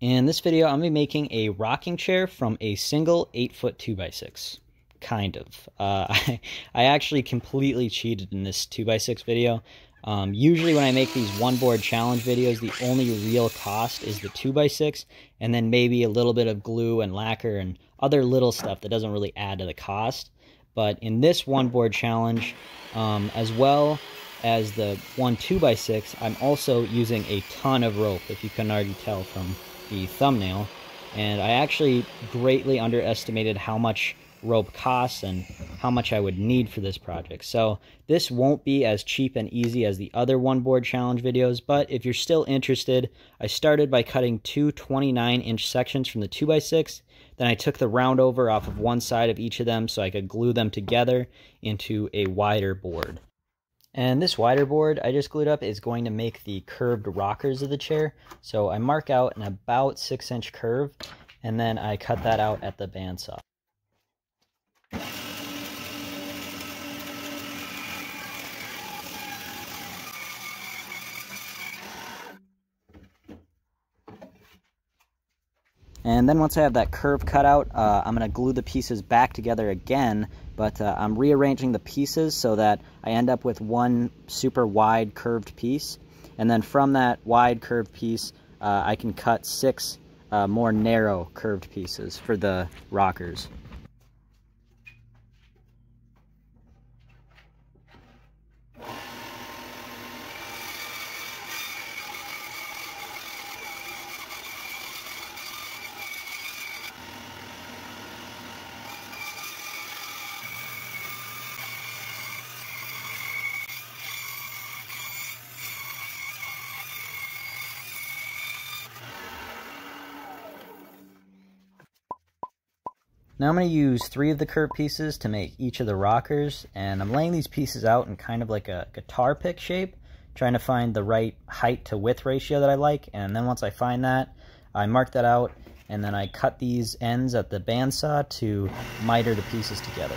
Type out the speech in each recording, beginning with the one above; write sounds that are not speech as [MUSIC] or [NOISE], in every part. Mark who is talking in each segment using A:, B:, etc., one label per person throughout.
A: In this video, I'm going to be making a rocking chair from a single 8-foot 2x6. Kind of. Uh, [LAUGHS] I, I actually completely cheated in this 2x6 video. Um, usually when I make these one-board challenge videos, the only real cost is the 2x6, and then maybe a little bit of glue and lacquer and other little stuff that doesn't really add to the cost. But in this one-board challenge, um, as well as the one 2x6, I'm also using a ton of rope, if you couldn't already tell from the thumbnail, and I actually greatly underestimated how much rope costs and how much I would need for this project. So this won't be as cheap and easy as the other one board challenge videos, but if you're still interested, I started by cutting two 29 inch sections from the 2x6, then I took the round over off of one side of each of them so I could glue them together into a wider board. And this wider board I just glued up is going to make the curved rockers of the chair. So I mark out an about 6 inch curve and then I cut that out at the bandsaw. And then once I have that curve cut out, uh, I'm going to glue the pieces back together again, but uh, I'm rearranging the pieces so that I end up with one super wide curved piece. And then from that wide curved piece, uh, I can cut six uh, more narrow curved pieces for the rockers. Now I'm going to use three of the curved pieces to make each of the rockers, and I'm laying these pieces out in kind of like a guitar pick shape, trying to find the right height to width ratio that I like, and then once I find that, I mark that out, and then I cut these ends at the bandsaw to miter the pieces together.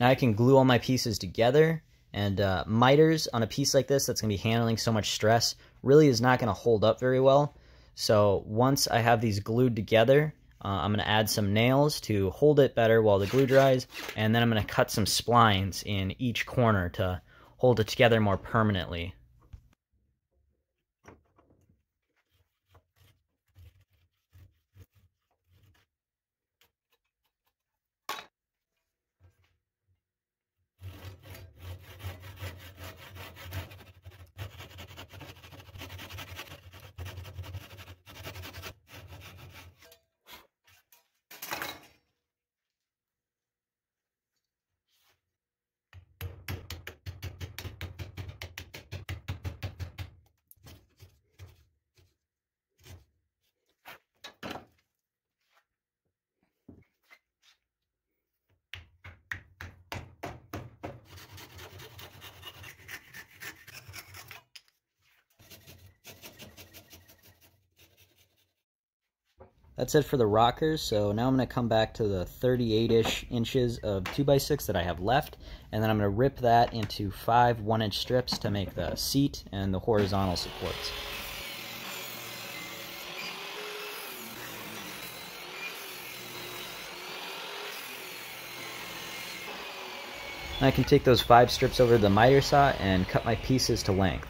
A: Now I can glue all my pieces together and uh, miters on a piece like this that's going to be handling so much stress really is not going to hold up very well. So once I have these glued together, uh, I'm going to add some nails to hold it better while the glue dries, and then I'm going to cut some splines in each corner to hold it together more permanently. That's it for the rockers, so now I'm going to come back to the 38-ish inches of 2x6 that I have left, and then I'm going to rip that into five 1-inch strips to make the seat and the horizontal supports. I can take those five strips over to the miter saw and cut my pieces to length.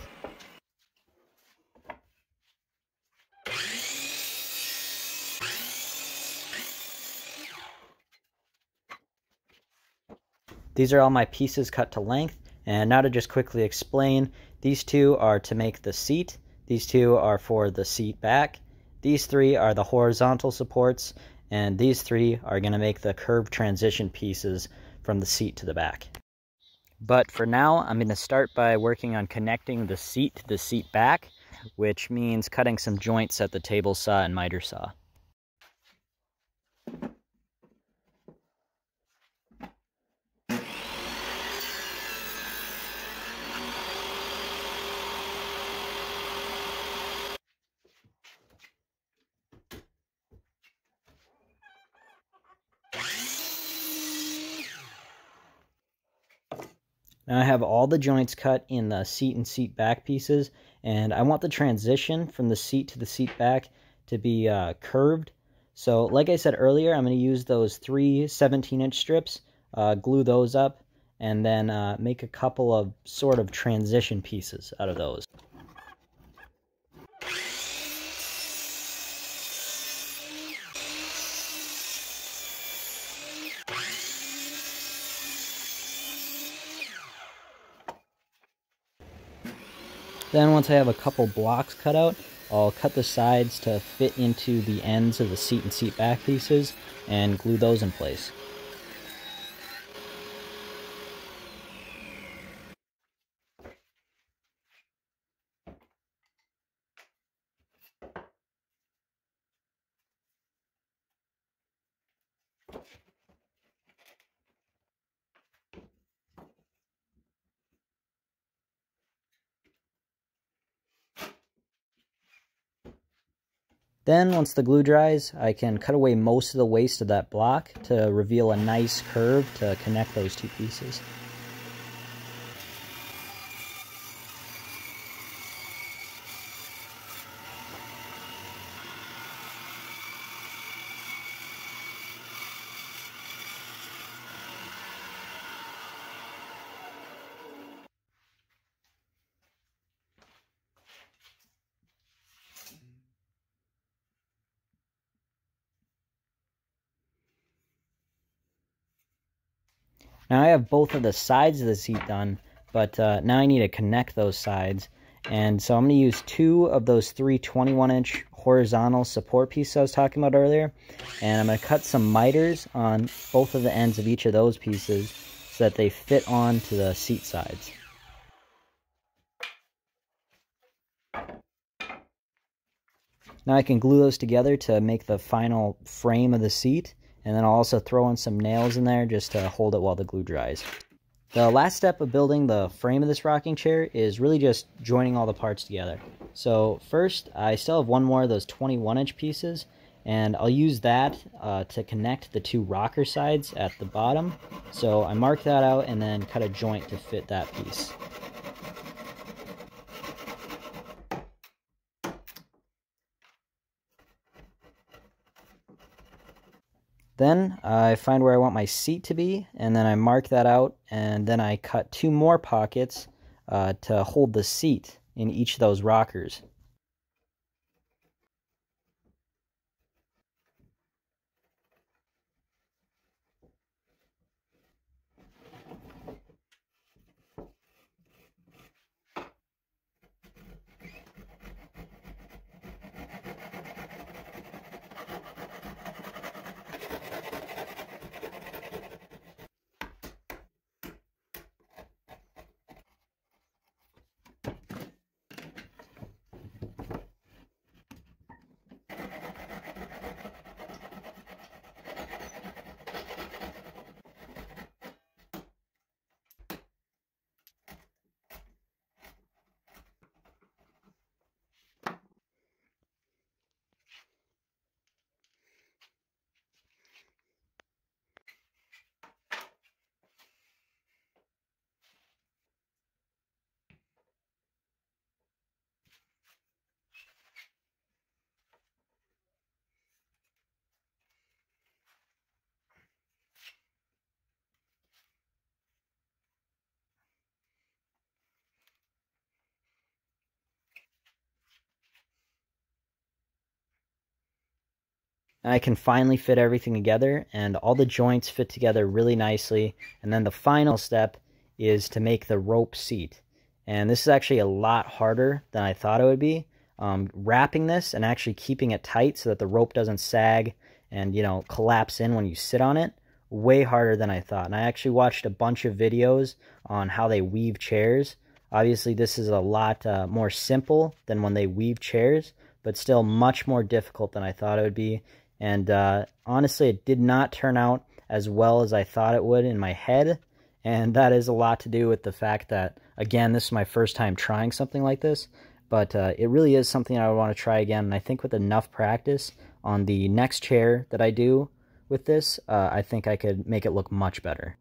A: These are all my pieces cut to length. And now to just quickly explain, these two are to make the seat. These two are for the seat back. These three are the horizontal supports. And these three are going to make the curved transition pieces from the seat to the back. But for now, I'm going to start by working on connecting the seat to the seat back, which means cutting some joints at the table saw and miter saw. Now I have all the joints cut in the seat and seat back pieces, and I want the transition from the seat to the seat back to be uh, curved. So like I said earlier, I'm going to use those three 17-inch strips, uh, glue those up, and then uh, make a couple of sort of transition pieces out of those. Then once I have a couple blocks cut out, I'll cut the sides to fit into the ends of the seat and seat back pieces and glue those in place. Then, once the glue dries, I can cut away most of the waste of that block to reveal a nice curve to connect those two pieces. Now I have both of the sides of the seat done, but uh, now I need to connect those sides. And so I'm going to use two of those three 21-inch horizontal support pieces I was talking about earlier. And I'm going to cut some miters on both of the ends of each of those pieces so that they fit onto the seat sides. Now I can glue those together to make the final frame of the seat. And then I'll also throw in some nails in there just to hold it while the glue dries. The last step of building the frame of this rocking chair is really just joining all the parts together. So first, I still have one more of those 21 inch pieces, and I'll use that uh, to connect the two rocker sides at the bottom. So I mark that out and then cut a joint to fit that piece. Then I find where I want my seat to be, and then I mark that out, and then I cut two more pockets uh, to hold the seat in each of those rockers. I can finally fit everything together and all the joints fit together really nicely. And then the final step is to make the rope seat. And this is actually a lot harder than I thought it would be. Um, wrapping this and actually keeping it tight so that the rope doesn't sag and, you know, collapse in when you sit on it, way harder than I thought. And I actually watched a bunch of videos on how they weave chairs. Obviously, this is a lot uh, more simple than when they weave chairs, but still much more difficult than I thought it would be. And uh, honestly, it did not turn out as well as I thought it would in my head. And that is a lot to do with the fact that, again, this is my first time trying something like this. But uh, it really is something I would want to try again. And I think with enough practice on the next chair that I do with this, uh, I think I could make it look much better.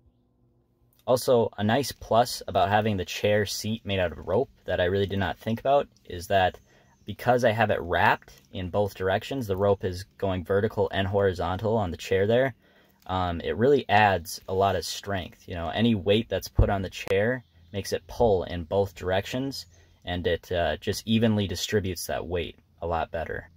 A: Also, a nice plus about having the chair seat made out of rope that I really did not think about is that because I have it wrapped in both directions, the rope is going vertical and horizontal on the chair there, um, it really adds a lot of strength. You know, any weight that's put on the chair makes it pull in both directions, and it uh, just evenly distributes that weight a lot better.